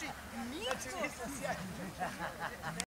Mito!